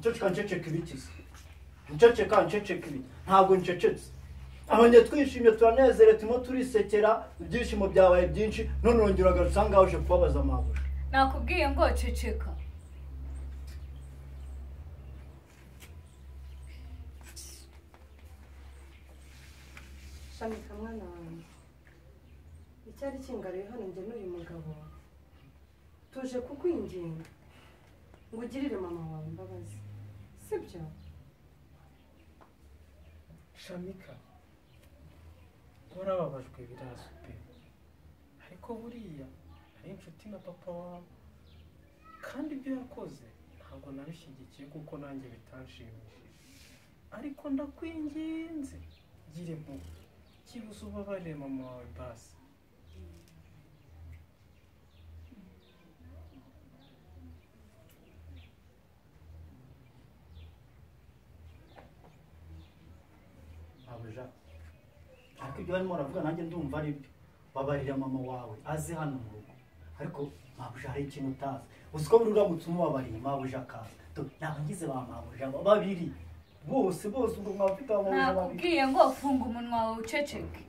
nceceka nceceka ibikiza nceceka nceceka ibi ntabwo ncecetse abanye twishimye turanezerewe turimo turisekera ibyishimo byabaye byinshi none urongera ugarutse aha ngaha uje kubabaza amabuja nakubwiye ngo ceceka shamika mwana wanjye icyari kingariye hano njye n'uyu mugabo tuje kukwinginga ngo ugirire mama wawe imbabazi sibyo shamika warababajwe birazwi pe ariko buriya ari inshuti na papa wawe kandi ibyo yakoze ntabwo nabishyigikiye kuko nanjye bitanshimishije ariko ndakwinginze. Gira impuhwe byibuze ubabarire mama wawe basi. Mabuja ariko ibyo barimo baravuga nanjye ndumva ari byo babarira mama wawe aze hano mu rugo. Ariko mabuja hari ikintu utazi. Uzi ko buri uramutse umubabariye mabuja akaza Tu, ntabwo ngize ba mabuja babiri. Bose bose ubwo mwaba ufite ba mabuja babiri. Nakubwiye ngo funga umunwa wawe uceceke